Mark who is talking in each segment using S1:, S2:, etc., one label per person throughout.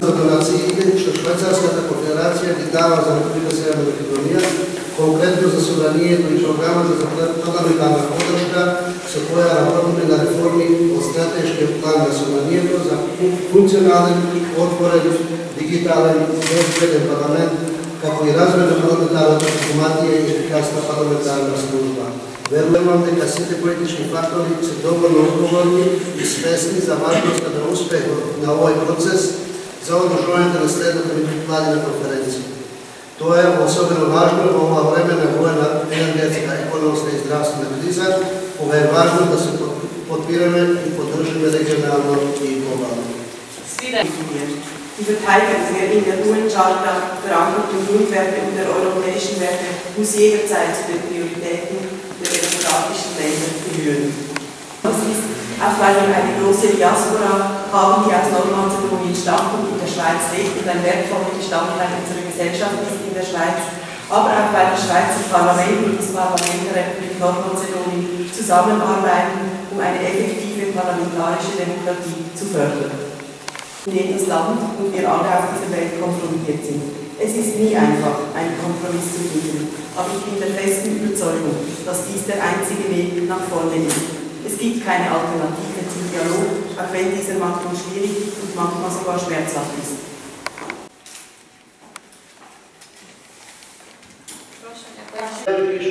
S1: Федерациите, че Швейцарската конфедерация ги дава за Република Северна Македония, конкретно за събранието и програмата за предлагане на поддръжка se pojava pojavom na reformi od strateške nacionalna vrijednost za funkcionalan, otvoren, digitalan, bezbeden parlament, kako i razvojno parlamentarna diplomatija i efikasna parlamentarna služba. Verujem vam da svi te politički faktori su dovoljno odgovorni i svesni za važnost da uspeh na ovaj proces za održavanje na slednog među na konferenciji. To je osobno važno u ova кога е важно да се подпираме и поддржиме регионално и глобално.
S2: Die Verteidigung in der UN-Charta verankerten Grundwerte und der europäischen Werte muss jederzeit zu den Prioritäten der demokratischen Länder gehören. Das ist auch weil wir eine große Diaspora haben, die aus Nordmazedonien stammt und in der Schweiz lebt und ein wertvoller Bestandteil unserer Gesellschaft ist in der Schweiz, aber auch weil das Schweizer Parlament und das Parlament der Republik Nordmazedonien zusammenarbeiten, um eine effektive parlamentarische Demokratie zu fördern. In dem das Land und wir alle auf dieser Welt konfrontiert sind. Es ist nie einfach, einen Kompromiss zu finden, aber ich bin der festen Überzeugung, dass dies der einzige Weg nach vorne ist. Es gibt keine Alternative zum Dialog, auch wenn dieser manchmal schwierig und manchmal sogar schmerzhaft ist.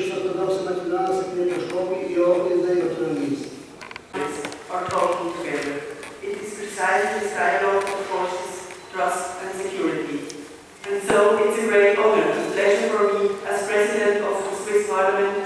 S1: Ježiš ortodoksa nacionalna sectarian.
S2: Are talking together. It is precisely this dialogue of forces trust and security. And so it's a great honor and pleasure for me as president of the Swiss Parliament